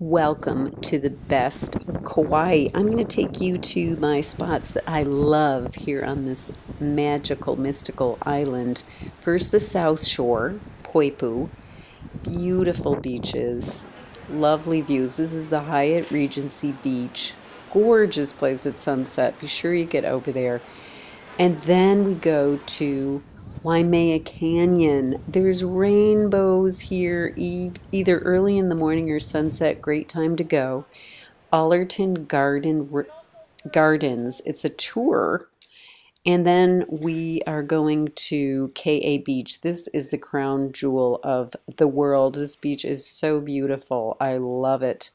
Welcome to the best of Kauai. I'm going to take you to my spots that I love here on this magical, mystical island. First, the South Shore, Poipu. Beautiful beaches, lovely views. This is the Hyatt Regency Beach. Gorgeous place at sunset. Be sure you get over there. And then we go to Waimea Canyon. There's rainbows here e either early in the morning or sunset. Great time to go. Allerton Garden Gardens. It's a tour. And then we are going to Kee Beach. This is the crown jewel of the world. This beach is so beautiful. I love it.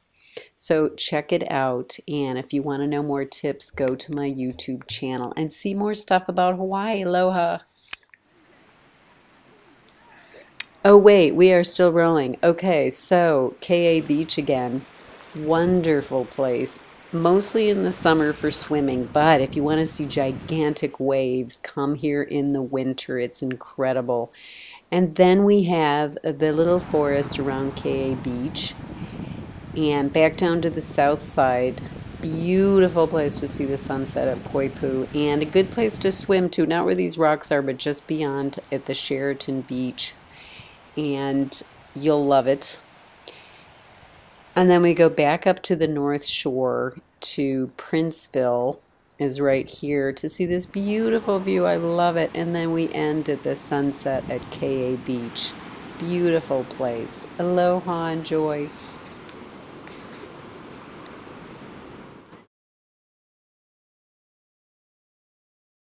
So check it out. And if you want to know more tips, go to my YouTube channel and see more stuff about Hawaii. Aloha. Oh, wait, we are still rolling. Okay, so Kee Beach again. Wonderful place. Mostly in the summer for swimming, but if you want to see gigantic waves, come here in the winter. It's incredible. And then we have the little forest around Kee Beach. And back down to the south side, beautiful place to see the sunset at Poipu and a good place to swim to, not where these rocks are, but just beyond at the Sheraton Beach and you'll love it. And then we go back up to the North Shore to Princeville is right here to see this beautiful view. I love it. And then we end at the sunset at Kee Beach. Beautiful place. Aloha joy.